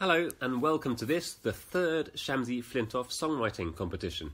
Hello and welcome to this, the third Shamsi Flintoff songwriting competition.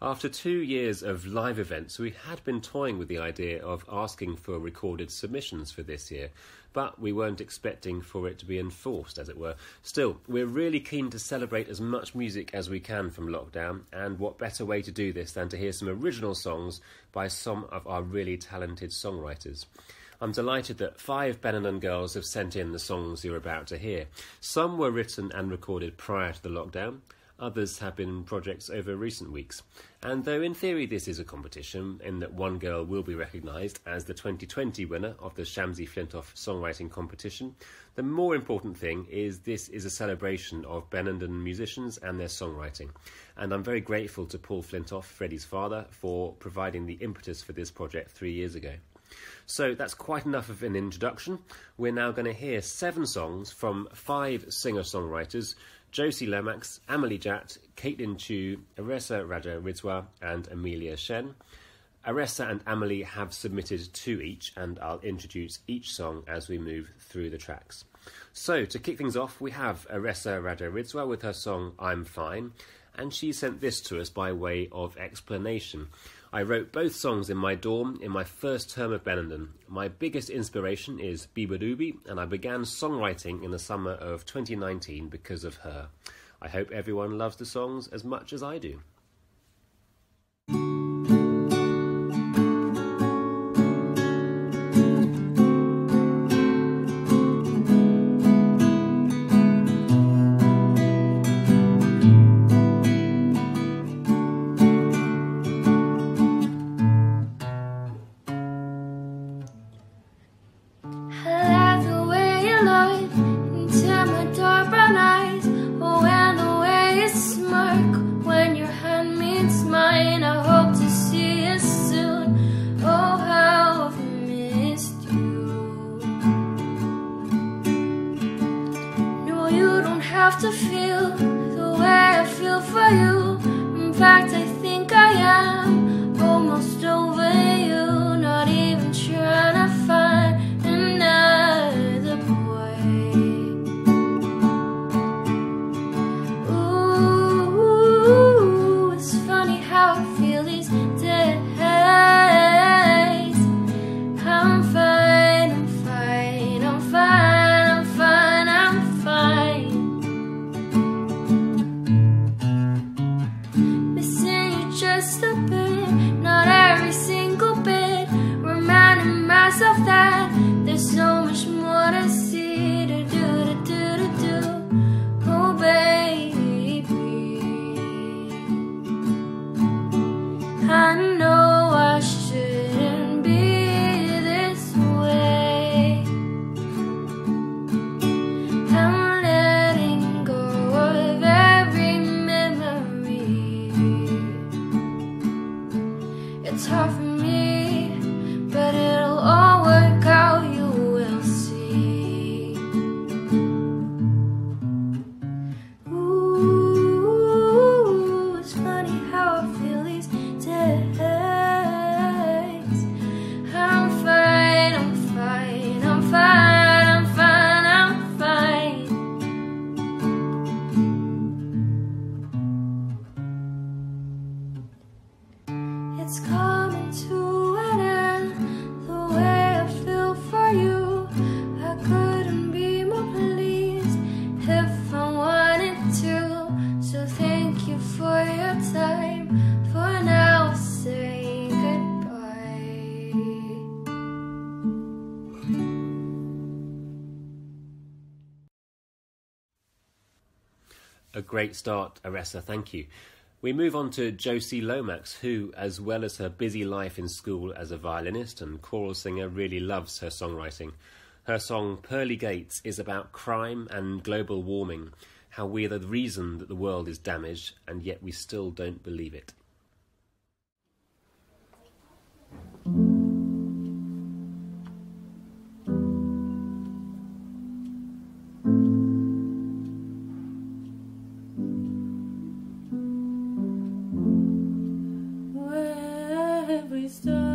After two years of live events, we had been toying with the idea of asking for recorded submissions for this year, but we weren't expecting for it to be enforced, as it were. Still, we're really keen to celebrate as much music as we can from lockdown, and what better way to do this than to hear some original songs by some of our really talented songwriters. I'm delighted that five Benenden girls have sent in the songs you're about to hear. Some were written and recorded prior to the lockdown. Others have been projects over recent weeks. And though in theory this is a competition, in that one girl will be recognised as the 2020 winner of the Shamsi Flintoff songwriting competition, the more important thing is this is a celebration of Benenden musicians and their songwriting. And I'm very grateful to Paul Flintoff, Freddie's father, for providing the impetus for this project three years ago. So that's quite enough of an introduction. We're now going to hear seven songs from five singer songwriters Josie Lomax, Amelie Jat, Caitlin Chiu, Aressa Raja Ridzwa, and Amelia Shen. Aressa and Amelie have submitted two each, and I'll introduce each song as we move through the tracks. So, to kick things off, we have Aressa Raja Ridzwa with her song I'm Fine, and she sent this to us by way of explanation. I wrote both songs in my dorm in my first term of Benenden. My biggest inspiration is Beabadoobee, and I began songwriting in the summer of 2019 because of her. I hope everyone loves the songs as much as I do. Great start, Aressa, thank you. We move on to Josie Lomax, who, as well as her busy life in school as a violinist and choral singer, really loves her songwriting. Her song Pearly Gates is about crime and global warming, how we are the reason that the world is damaged, and yet we still don't believe it. Where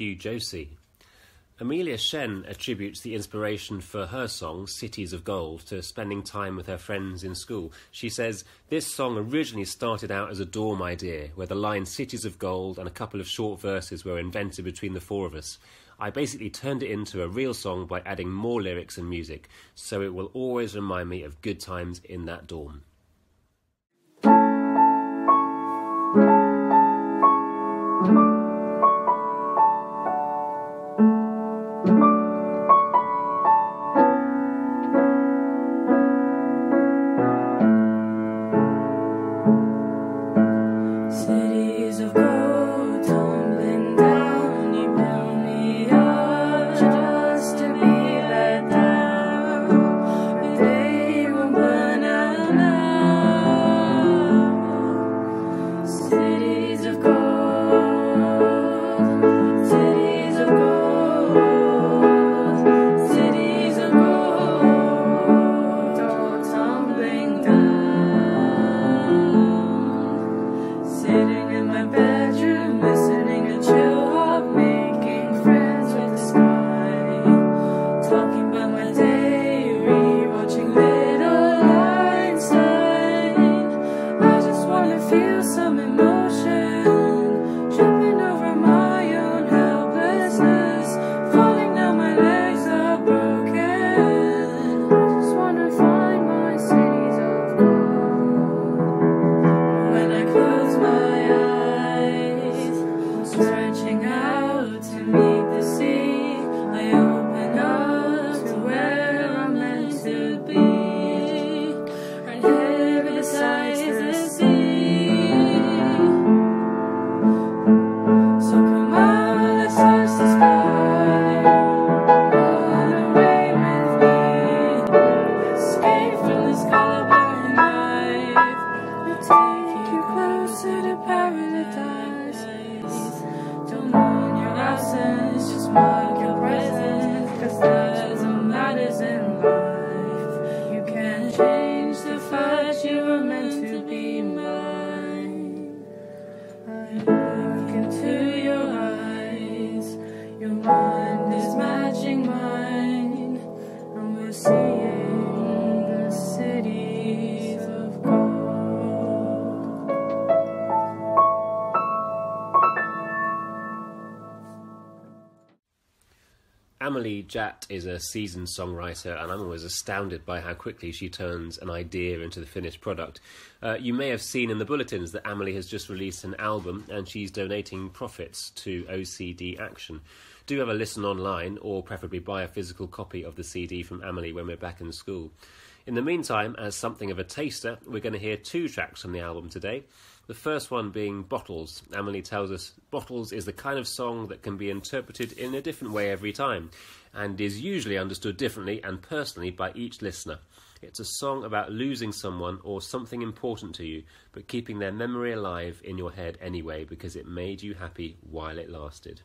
You, Josie. Amelia Shen attributes the inspiration for her song, Cities of Gold, to spending time with her friends in school. She says, This song originally started out as a dorm idea, where the line Cities of Gold and a couple of short verses were invented between the four of us. I basically turned it into a real song by adding more lyrics and music, so it will always remind me of good times in that dorm. Fact Jat is a seasoned songwriter, and I'm always astounded by how quickly she turns an idea into the finished product. Uh, you may have seen in the bulletins that Amelie has just released an album and she's donating profits to OCD Action. Do have a listen online, or preferably buy a physical copy of the CD from Amelie when we're back in school. In the meantime, as something of a taster, we're going to hear two tracks from the album today. The first one being Bottles. Amelie tells us Bottles is the kind of song that can be interpreted in a different way every time, and is usually understood differently and personally by each listener. It's a song about losing someone or something important to you, but keeping their memory alive in your head anyway because it made you happy while it lasted.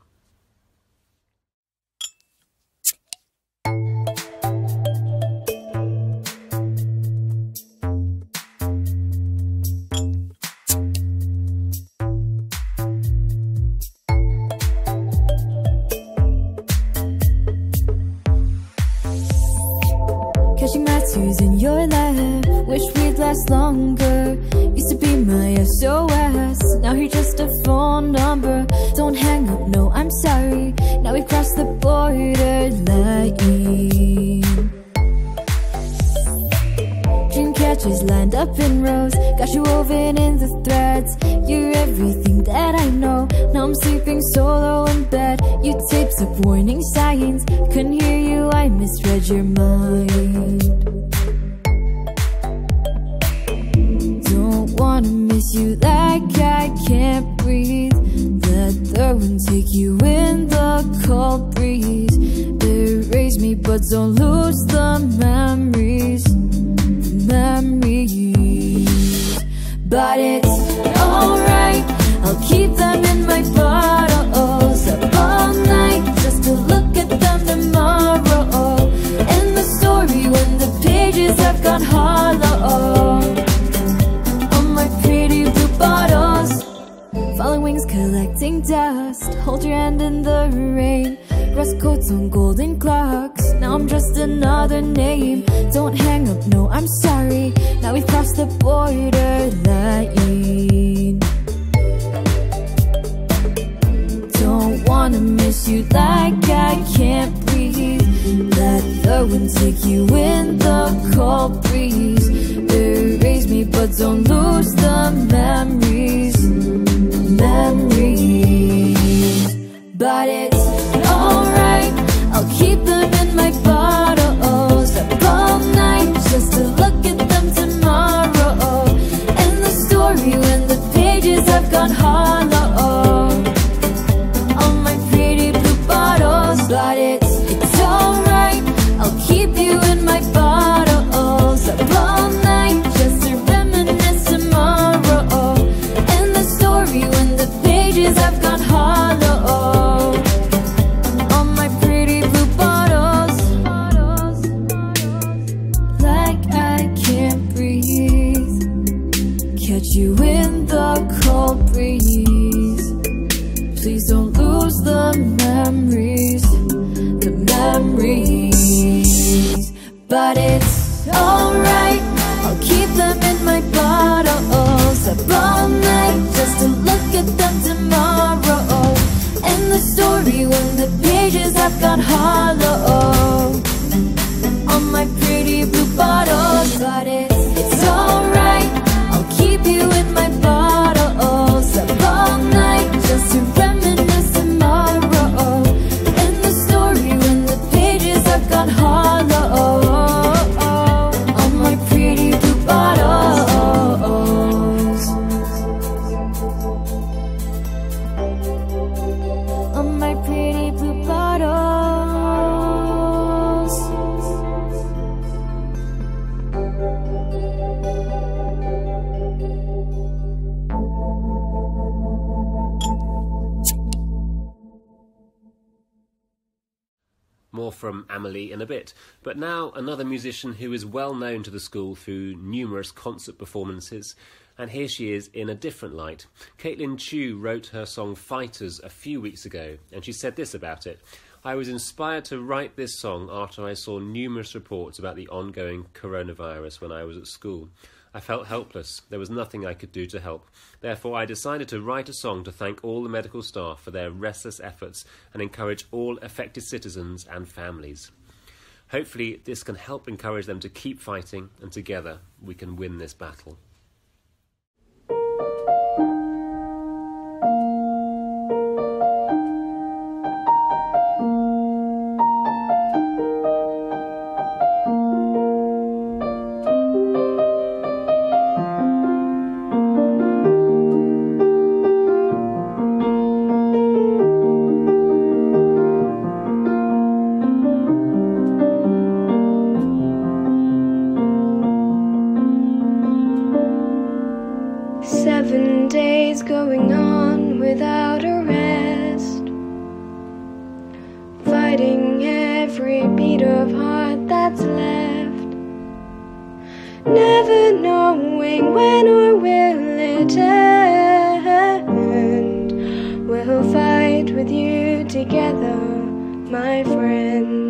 Dream lined up in rows. Got you woven in the threads. You're everything that I know. Now I'm sleeping solo in bed. You taped up warning signs. Couldn't hear you, I misread your mind. Don't wanna miss you like I can't breathe. Let the wind take you in the cold breeze. Erase me but don't lose the memories memories. But it's alright I'll keep them in my bottles Up all night Just to look at them tomorrow. And the story when the pages have gone hollow. On my pretty blue bottles Falling wings collecting dust. Hold your hand in the rain Rust coats on golden clocks. Now I'm just another name. Don't hang up, no, I'm sorry. Now we've crossed the borderline. Don't wanna miss you like I can't breathe. Let the wind take you in the cold breeze. Erase me but don't lose the memories. Memories But it's alright. I'll keep them in my bottles. Up all night just to look at them tomorrow. And the story when the pages have gone hollow Amelie in a bit. But now, another musician who is well known to the school through numerous concert performances. And here she is in a different light. Caitlin Chiu wrote her song Fighters a few weeks ago, and she said this about it. I was inspired to write this song after I saw numerous reports about the ongoing coronavirus when I was at school. I felt helpless. There was nothing I could do to help. Therefore, I decided to write a song to thank all the medical staff for their restless efforts and encourage all affected citizens and families. Hopefully, this can help encourage them to keep fighting, and together we can win this battle. Knowing when or will it end. We'll fight with you together, my friend.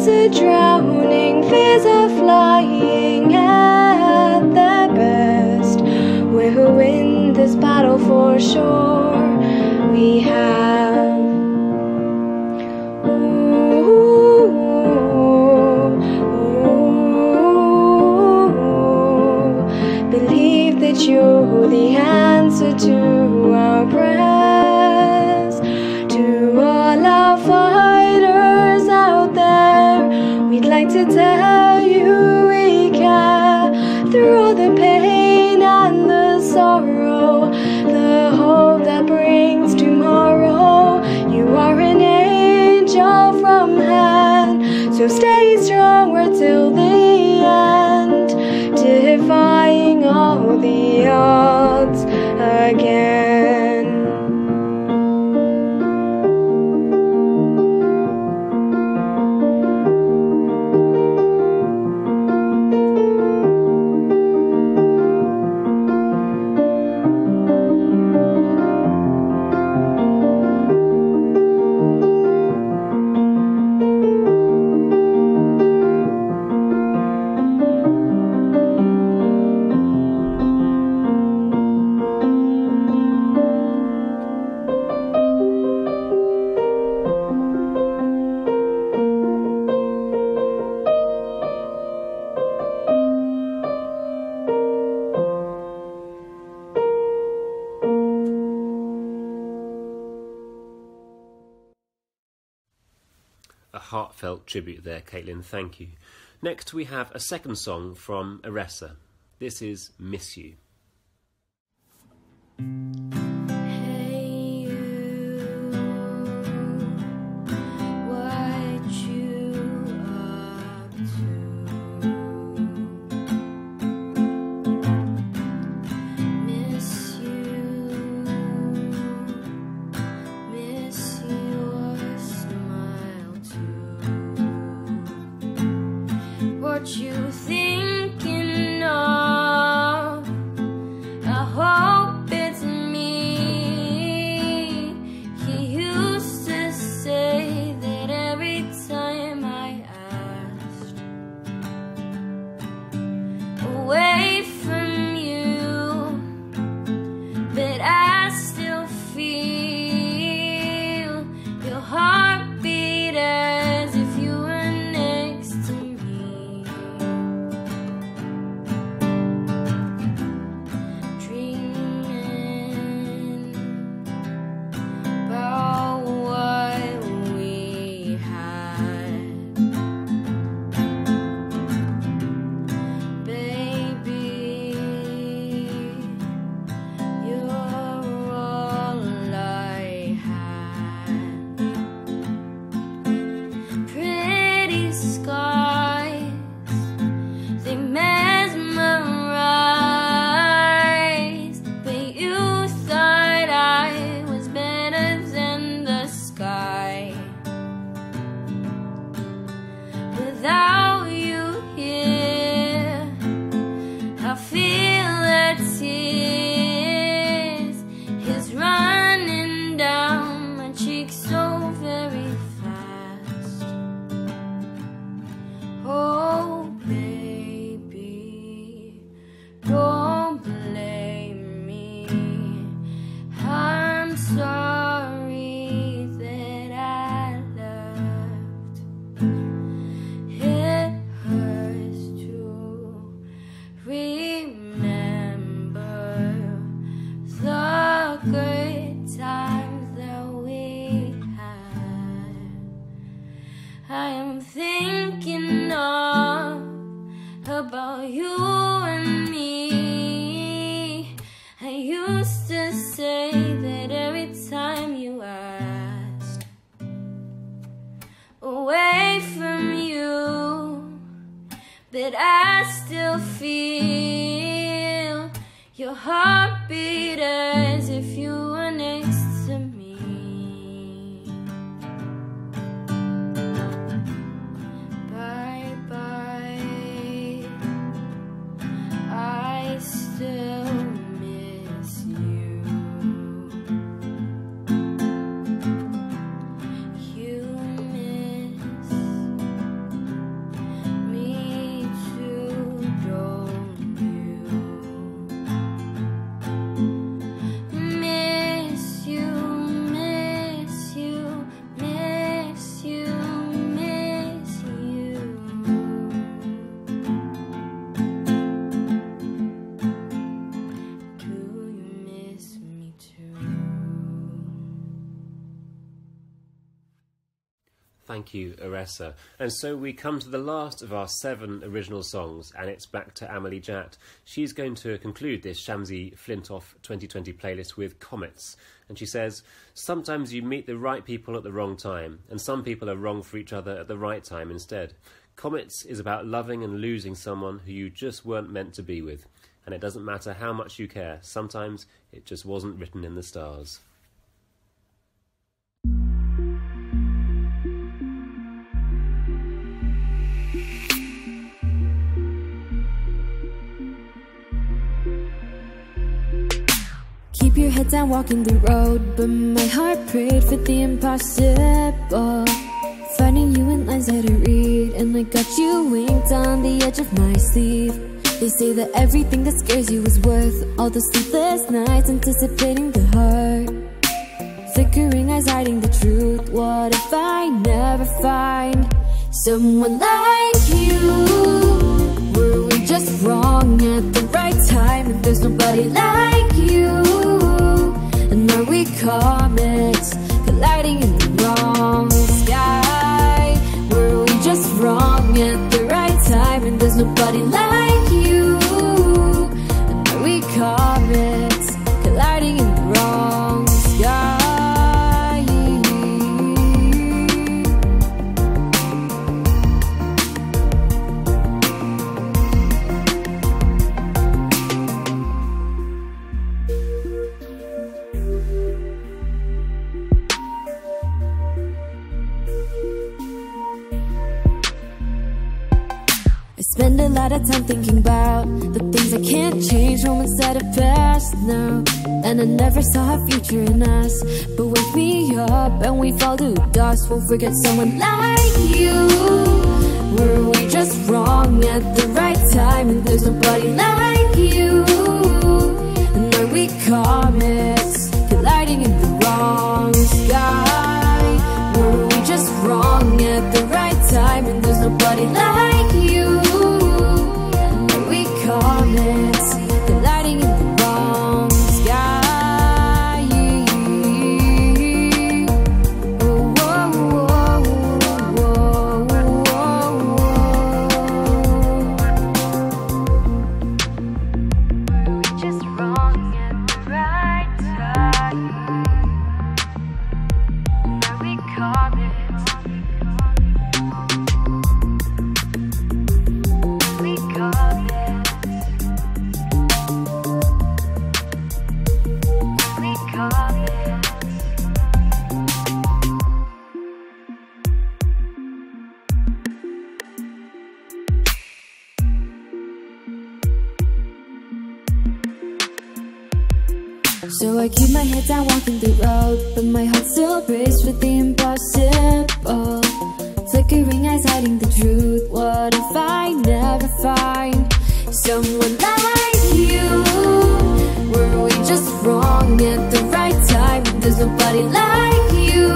Words are drowning, fears are flying at their best. We'll win this battle for sure. You we care. Through all the pain and the sorrow, the hope that brings tomorrow. You are an angel from heaven, so stay strong till the end, defying all the odds. Heartfelt tribute there, Caitlin. Thank you. Next, we have a second song from Aressa. This is Miss You. we Thank you, Aressa. And so we come to the last of our seven original songs, and it's back to Amelie Jat. She's going to conclude this Shamsi Flintoff 2020 playlist with Comets. And she says, Sometimes you meet the right people at the wrong time, and some people are wrong for each other at the right time instead. Comets is about loving and losing someone who you just weren't meant to be with. And it doesn't matter how much you care, sometimes it just wasn't written in the stars. Your head down walking the road, but my heart prayed for the impossible. Finding you in lines that I read, and I got you winked on the edge of my sleeve. They say that everything that scares you is worth all the sleepless nights anticipating the hurt Flickering eyes hiding the truth. What if I never find someone like you? Were we just wrong at the right time? And there's nobody like you. We comets colliding in the wrong in us. But wake me up and we fall to dust. Won't forget someone like you. Were we just wrong at the right time? And there's nobody like So I keep my head down walking the road But my heart still races with the impossible. Flickering eyes hiding the truth What if I never find Someone like you? Were we just wrong at the right time? There's nobody like you.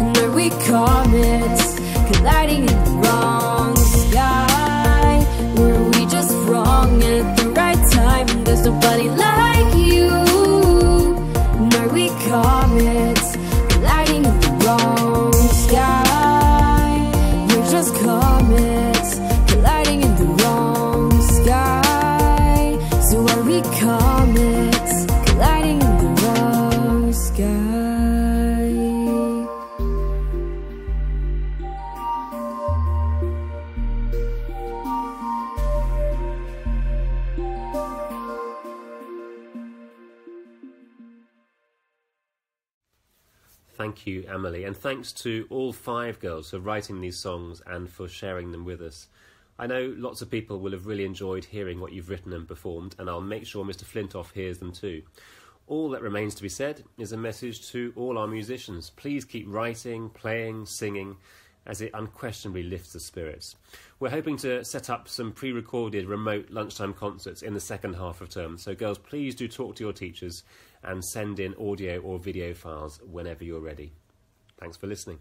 And are we comets Colliding in the wrong sky? Were we just wrong at the right time? There's nobody like Thank you, Emily, and thanks to all five girls for writing these songs and for sharing them with us. I know lots of people will have really enjoyed hearing what you've written and performed, and I'll make sure Mr. Flintoff hears them too. All that remains to be said is a message to all our musicians. Please keep writing, playing, singing, as it unquestionably lifts the spirits. We're hoping to set up some pre recorded remote lunchtime concerts in the second half of term, so girls, please do talk to your teachers and send in audio or video files whenever you're ready. Thanks for listening.